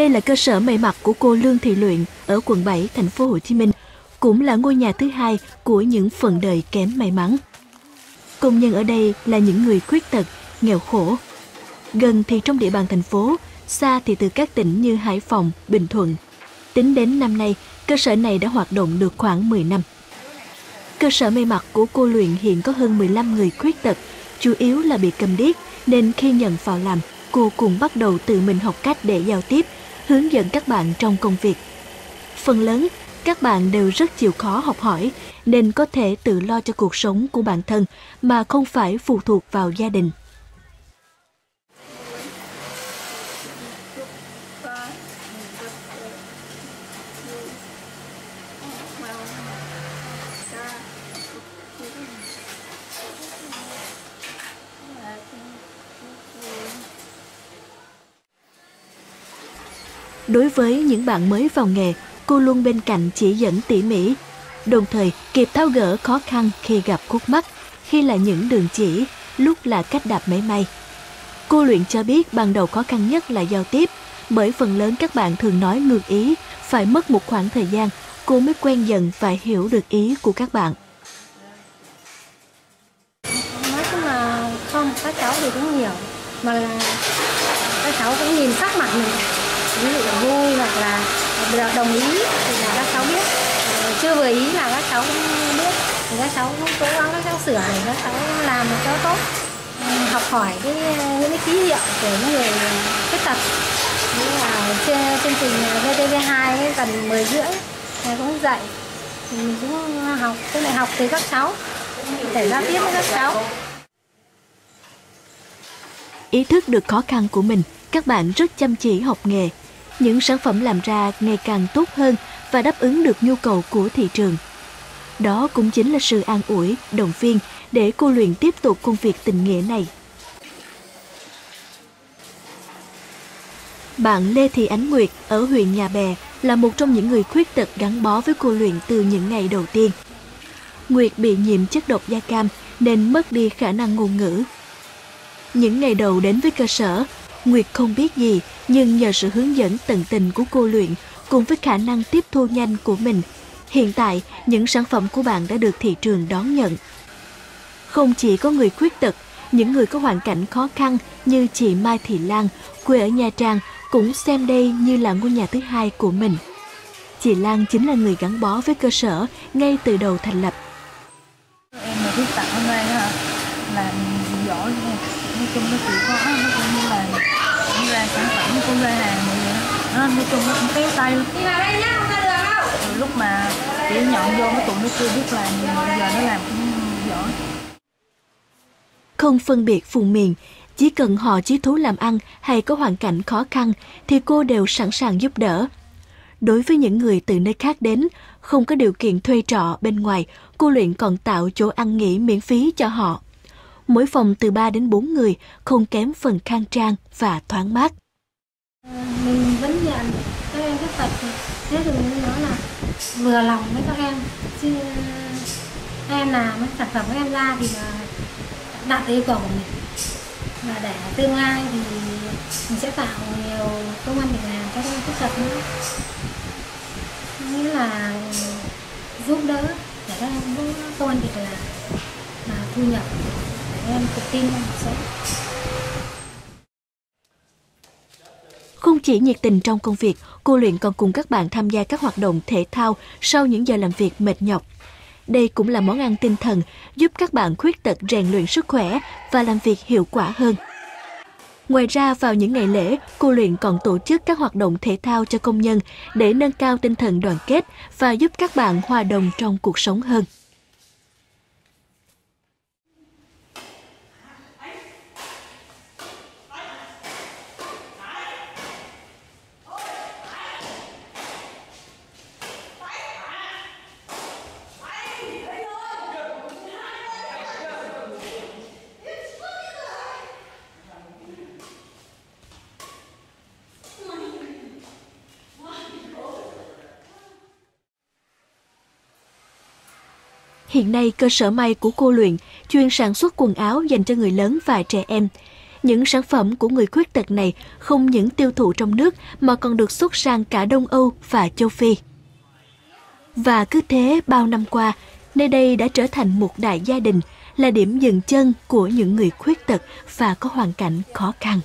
Đây là cơ sở may mặc của cô Lương Thị Luyện ở quận 7, thành phố Hồ Chí Minh, cũng là ngôi nhà thứ hai của những phần đời kém may mắn. Công nhân ở đây là những người khuyết tật, nghèo khổ. Gần thì trong địa bàn thành phố, xa thì từ các tỉnh như Hải Phòng, Bình Thuận. Tính đến năm nay, cơ sở này đã hoạt động được khoảng 10 năm. Cơ sở may mặc của cô Luyện hiện có hơn 15 người khuyết tật, chủ yếu là bị cầm điếc, nên khi nhận vào làm, cô cũng bắt đầu tự mình học cách để giao tiếp, hướng dẫn các bạn trong công việc. Phần lớn, các bạn đều rất chịu khó học hỏi, nên có thể tự lo cho cuộc sống của bản thân mà không phải phụ thuộc vào gia đình. Đối với những bạn mới vào nghề, cô luôn bên cạnh chỉ dẫn tỉ mỉ, đồng thời kịp tháo gỡ khó khăn khi gặp khúc mắc, khi là những đường chỉ, lúc là cách đạp máy may. Cô luyện cho biết ban đầu khó khăn nhất là giao tiếp, bởi phần lớn các bạn thường nói ngược ý, phải mất một khoảng thời gian cô mới quen dần và hiểu được ý của các bạn. Nói chung là không, các cháu thì cũng nhiều, mà là các cháu cũng nhìn sắc mặt mình ví dụ là vui hoặc là đồng ý thì là các cháu biết. Ờ, chưa vừa ý là các cháu cũng biết. Thì các cháu cũng cố gắng các cháu sửa để các cháu làm một tốt. Ừ, học hỏi cái, những cái ký hiệu của những người khuyết tật. Như là trên, chương trình VTV2 gần 10 rưỡi thầy cũng dạy. Thì mình cũng học cái này học từ các cháu, để giao tiếp với các cháu. Ý thức được khó khăn của mình các bạn rất chăm chỉ học nghề những sản phẩm làm ra ngày càng tốt hơn và đáp ứng được nhu cầu của thị trường. Đó cũng chính là sự an ủi, động viên để cô luyện tiếp tục công việc tình nghĩa này. Bạn Lê Thị Ánh Nguyệt ở huyện Nhà Bè là một trong những người khuyết tật gắn bó với cô luyện từ những ngày đầu tiên. Nguyệt bị nhiễm chất độc da cam nên mất đi khả năng ngôn ngữ. Những ngày đầu đến với cơ sở, Nguyệt không biết gì, nhưng nhờ sự hướng dẫn tận tình của cô luyện cùng với khả năng tiếp thu nhanh của mình, hiện tại những sản phẩm của bạn đã được thị trường đón nhận. Không chỉ có người khuyết tật, những người có hoàn cảnh khó khăn như chị Mai Thị Lan, quê ở Nha Trang cũng xem đây như là ngôi nhà thứ hai của mình. Chị Lan chính là người gắn bó với cơ sở ngay từ đầu thành lập. Em là khuyết tật hôm nay là giỏi nói chung nó chịu khó nó cũng như là cũng ra sản phẩm cũng ra hàng vậy đó. Nói chung nó cũng kéo tay luôn đâu. Lúc mà chỉ nhận vô nó tụi nó chưa biết làm gì giờ nó làm cũng giỏi. Không phân biệt vùng miền chỉ cần họ chí thú làm ăn hay có hoàn cảnh khó khăn thì cô đều sẵn sàng giúp đỡ. Đối với những người từ nơi khác đến, không có điều kiện thuê trọ bên ngoài, cô luyện còn tạo chỗ ăn nghỉ miễn phí cho họ mỗi phòng từ 3 đến 4 người, không kém phần khang trang và thoáng mát. Mình vẫn nhận các em khuyết tật. Thế thì mình nói là vừa lòng với các em chứ em làm sản phẩm các em ra thì là đạt yêu cầu của mình. Và để tương lai thì mình sẽ tạo nhiều công an việc làm cho các em khuyết tật nữa. Nghĩa là giúp đỡ để các em có công an việc làm và thu nhập em tự tin trong sẽ. Không chỉ nhiệt tình trong công việc, cô luyện còn cùng các bạn tham gia các hoạt động thể thao sau những giờ làm việc mệt nhọc. Đây cũng là món ăn tinh thần giúp các bạn khuyết tật rèn luyện sức khỏe và làm việc hiệu quả hơn. Ngoài ra, vào những ngày lễ, cô luyện còn tổ chức các hoạt động thể thao cho công nhân để nâng cao tinh thần đoàn kết và giúp các bạn hòa đồng trong cuộc sống hơn. Hiện nay, cơ sở may của cô luyện chuyên sản xuất quần áo dành cho người lớn và trẻ em. những sản phẩm của người khuyết tật này không những tiêu thụ trong nước mà còn được xuất sang cả Đông Âu và châu Phi. Và cứ thế bao năm qua, nơi đây đã trở thành một đại gia đình, là điểm dừng chân của những người khuyết tật và có hoàn cảnh khó khăn.